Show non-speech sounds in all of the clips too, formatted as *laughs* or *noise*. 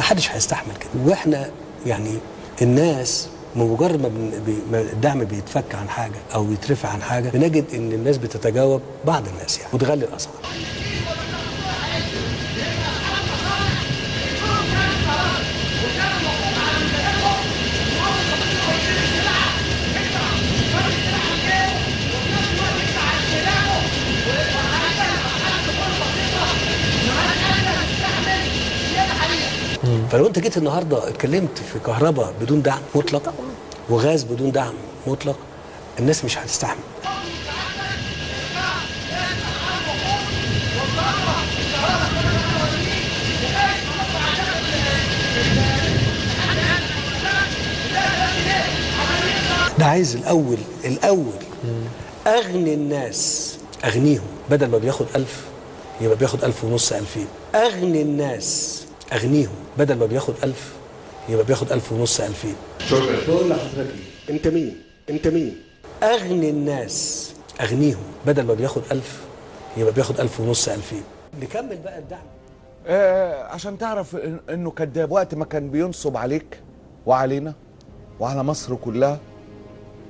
حدش هيستحمل كده. وإحنا يعني الناس بمجرد ما بي- ما الدعم بيتفك عن حاجة أو يترفع عن حاجة بنجد إن الناس بتتجاوب بعض الناس يعني وتغلي الأسعار. فلو انت جيت النهارده اتكلمت في كهرباء بدون دعم مطلق وغاز بدون دعم مطلق الناس مش هتستحمل. ده عايز الأول الأول أغني الناس أغنيهم بدل ما بياخد ألف يبقى بياخد ألف ونص ألفين. أغني الناس. أغنيهم بدل ما بياخد ألف يبقى بياخد ألف ونص ألفين شكرا بقول لحضرتك؟ أنت مين؟ أنت مين؟ أغني الناس أغنيهم بدل ما بياخد ألف يبقى بياخد ألف ونص ألفين نكمل بقى الدعم آه عشان تعرف إنه كذاب وقت ما كان بينصب عليك وعلينا وعلى مصر كلها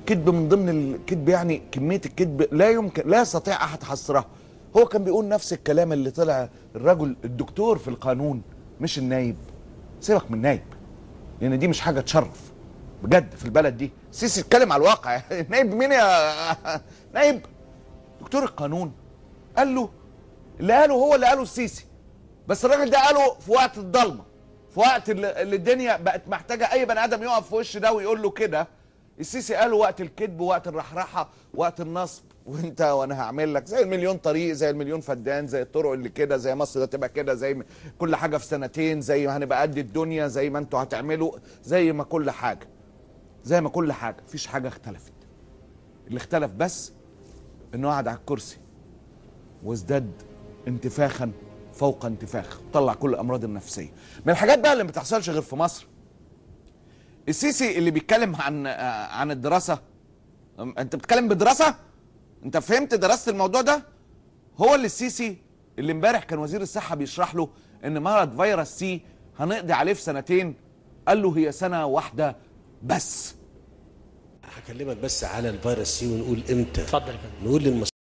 كذب من ضمن الكذب يعني كمية الكذب لا يمكن لا يستطيع أحد حصرها هو كان بيقول نفس الكلام اللي طلع الرجل الدكتور في القانون مش النايب. سيبك من النايب. لأن دي مش حاجة تشرف. بجد في البلد دي. سيسي اتكلم على الواقع. *laughs* نايب مين يا *laughs* نايب؟ دكتور القانون. قال له اللي قاله هو اللي قاله السيسي. بس الراجل ده قاله في وقت الضلمة. في وقت اللي الدنيا بقت محتاجة أي بني آدم يقف في وش ده ويقول له كده. السيسي قاله وقت الكذب وقت الرحرحة وقت النصب. *laughs* وانت وأنا هعمل لك زي المليون طريق زي المليون فدان زي الطرق اللي كده زي مصر هتبقى كده زي كل حاجة في سنتين زي ما هنبقى قد الدنيا زي ما أنتوا هتعملوا زي ما كل حاجة. زي ما كل حاجة. مفيش حاجة اختلفت. اللي اختلف بس انه قعد على الكرسي. وازداد انتفاخا فوق انتفاخ. طلع كل الأمراض النفسية. من الحاجات بقى اللي ما بتحصلش غير في مصر السيسي اللي بيتكلم عن عن الدراسة. انت بتتكلم بدراسة؟ انت فهمت درست الموضوع ده؟ هو اللي السيسي اللي امبارح كان وزير الصحة بيشرح له إن مرض فيروس سي هنقضي عليه في سنتين. قال له هي سنة واحدة بس. هكلمك بس على الفيروس سي ونقول إمتى؟ اتفضل يا فندم. نقول للمصريين